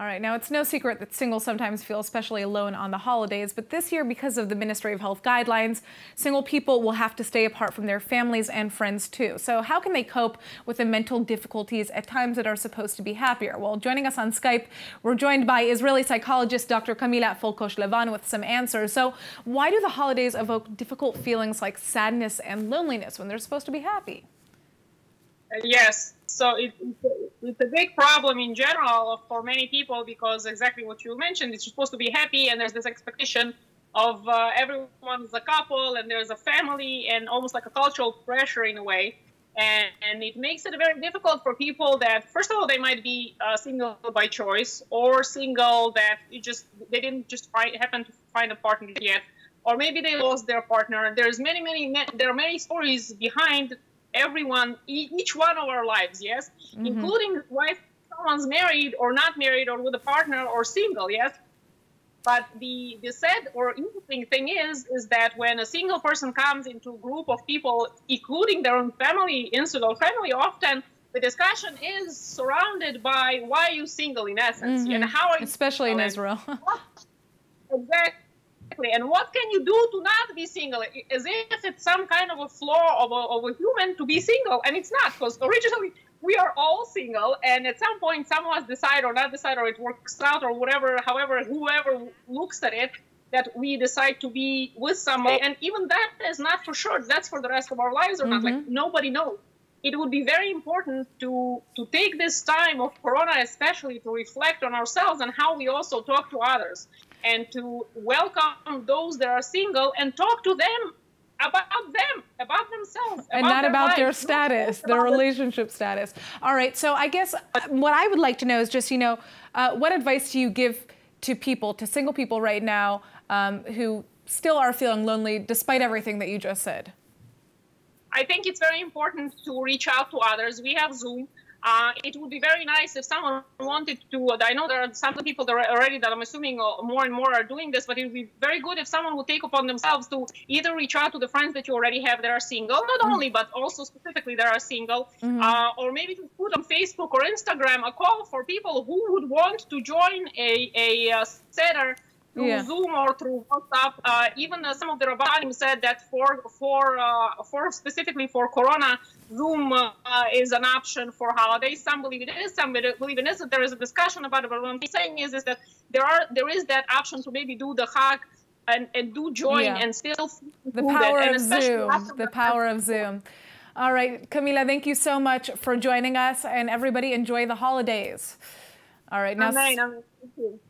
All right, now it's no secret that singles sometimes feel especially alone on the holidays, but this year, because of the Ministry of Health guidelines, single people will have to stay apart from their families and friends too. So, how can they cope with the mental difficulties at times that are supposed to be happier? Well, joining us on Skype, we're joined by Israeli psychologist Dr. Kamila Forkosh Lavan with some answers. So, why do the holidays evoke difficult feelings like sadness and loneliness when they're supposed to be happy? Uh, yes, so it, it's a big problem in general for many people because exactly what you mentioned, it's supposed to be happy and there's this expectation of uh, everyone's a couple and there's a family and almost like a cultural pressure in a way. And, and it makes it very difficult for people that, first of all, they might be uh, single by choice or single that it just they didn't just find, happen to find a partner yet, or maybe they lost their partner. There's many, many, there are many stories behind everyone, each one of our lives, yes, mm-hmm. including why someone's married or not married or with a partner or single, yes. But the, the sad or interesting thing is, is that when a single person comes into a group of people, including their own family, insular family, often the discussion is surrounded by why are you single in essence mm-hmm. and how are you especially in Israel. exactly Exactly. And what can you do to not be single? As if it's some kind of a flaw of a, of a human to be single. And it's not, because originally we are all single. And at some point, someone has decided or not decide, or it works out, or whatever, however, whoever looks at it, that we decide to be with somebody. And even that is not for sure. That's for the rest of our lives or mm-hmm. not. Like mm-hmm. nobody knows it would be very important to to take this time of corona especially to reflect on ourselves and how we also talk to others and to welcome those that are single and talk to them about them, about themselves, and about not their about lives. their status, their relationship status. All right. So I guess what I would like to know is just you know, uh, what advice do you give to people, to single people right now um, who still are feeling lonely despite everything that you just said? I think it's very important to reach out to others. We have Zoom. Uh, it would be very nice if someone wanted to. I know there are some people that are already that I'm assuming uh, more and more are doing this, but it would be very good if someone would take upon themselves to either reach out to the friends that you already have that are single, not mm-hmm. only but also specifically that are single, mm-hmm. uh, or maybe to put on Facebook or Instagram a call for people who would want to join a a uh, seder through yeah. Zoom or through WhatsApp. Uh, even uh, some of the rabbanim said that for for uh, for specifically for Corona, Zoom uh, is an option for holidays. Some believe it is, some believe it isn't. There is a discussion about it, but what I'm saying is is that there are there is that option to maybe do the Chag and, and do join yeah. and still the power of Zoom. The power of Zoom. All right, Kamila, thank you so much for joining us, and everybody enjoy the holidays. All right, now. Amen. Thank you.